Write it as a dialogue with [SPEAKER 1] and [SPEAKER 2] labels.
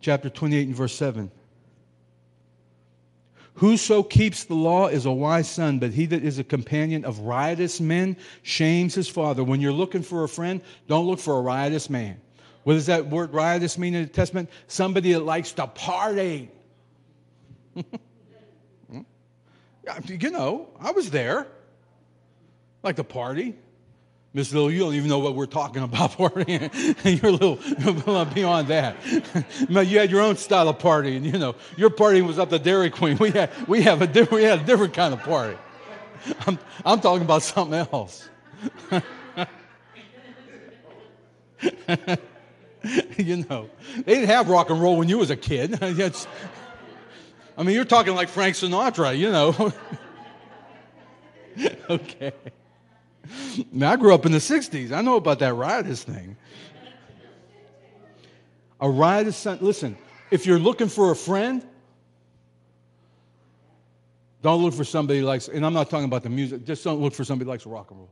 [SPEAKER 1] chapter 28 and verse 7. Whoso keeps the law is a wise son, but he that is a companion of riotous men shames his father. When you're looking for a friend, don't look for a riotous man. What does that word riotous mean in the Testament? Somebody that likes to party. you know, I was there. Like to party. Miss Little, you don't even know what we're talking about partying. You're a little beyond that. you had your own style of party, and you know your party was up the Dairy Queen. We had we have a different we had a different kind of party. I'm I'm talking about something else. you know, they didn't have rock and roll when you was a kid. I mean, you're talking like Frank Sinatra, you know. okay. Now, I grew up in the 60s. I know about that riotous thing. A riotous son. Listen, if you're looking for a friend, don't look for somebody likes, and I'm not talking about the music, just don't look for somebody likes rock and roll.